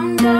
wonder.